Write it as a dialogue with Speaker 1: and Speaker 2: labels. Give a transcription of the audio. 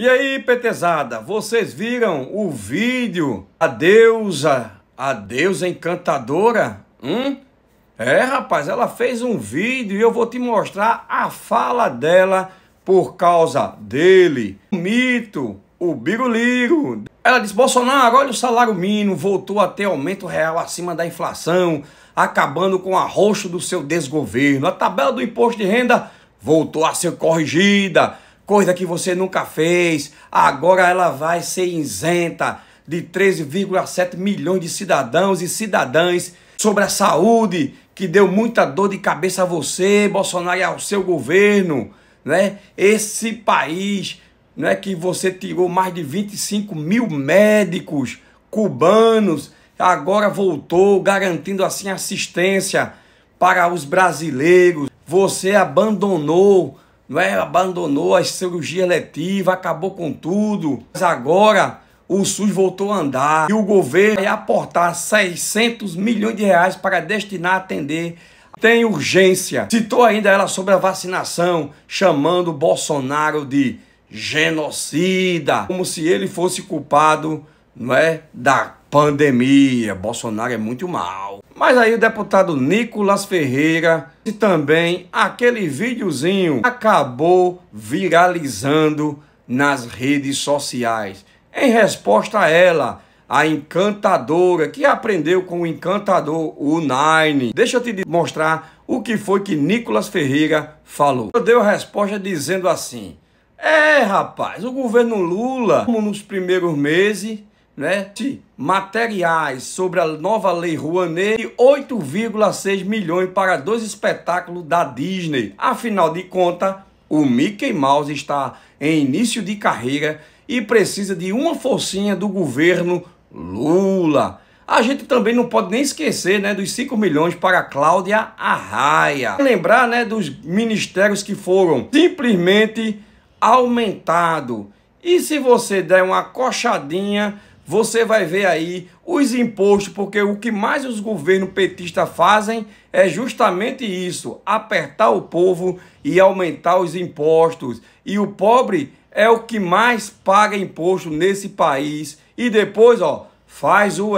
Speaker 1: E aí, petezada, vocês viram o vídeo? A deusa, a deusa encantadora? Hum? É, rapaz, ela fez um vídeo e eu vou te mostrar a fala dela por causa dele. O mito, o Biruliro. Ela disse, Bolsonaro, olha o salário mínimo, voltou a ter aumento real acima da inflação, acabando com o arroxo do seu desgoverno. A tabela do imposto de renda voltou a ser corrigida coisa que você nunca fez. Agora ela vai ser isenta de 13,7 milhões de cidadãos e cidadãs sobre a saúde que deu muita dor de cabeça a você, Bolsonaro e ao seu governo, né? Esse país, né, que você tirou mais de 25 mil médicos cubanos, agora voltou garantindo assim assistência para os brasileiros. Você abandonou não é? abandonou a cirurgia letiva, acabou com tudo. Mas agora o SUS voltou a andar e o governo vai aportar 600 milhões de reais para destinar a atender. Tem urgência. Citou ainda ela sobre a vacinação, chamando Bolsonaro de genocida, como se ele fosse culpado, não é, da pandemia. Bolsonaro é muito mal. Mas aí o deputado Nicolas Ferreira e também aquele videozinho acabou viralizando nas redes sociais. Em resposta a ela, a encantadora que aprendeu com o encantador o Nine. Deixa eu te mostrar o que foi que Nicolas Ferreira falou. Eu dei a resposta dizendo assim: É, rapaz, o governo Lula, como nos primeiros meses, né, de materiais sobre a nova lei Rouanet e 8,6 milhões para dois espetáculos da Disney. Afinal de contas, o Mickey Mouse está em início de carreira e precisa de uma forcinha do governo Lula. A gente também não pode nem esquecer né, dos 5 milhões para Cláudia Arraia. Lembrar né, dos ministérios que foram simplesmente aumentados. E se você der uma coxadinha você vai ver aí os impostos, porque o que mais os governos petistas fazem é justamente isso: apertar o povo e aumentar os impostos. E o pobre é o que mais paga imposto nesse país. E depois, ó, faz o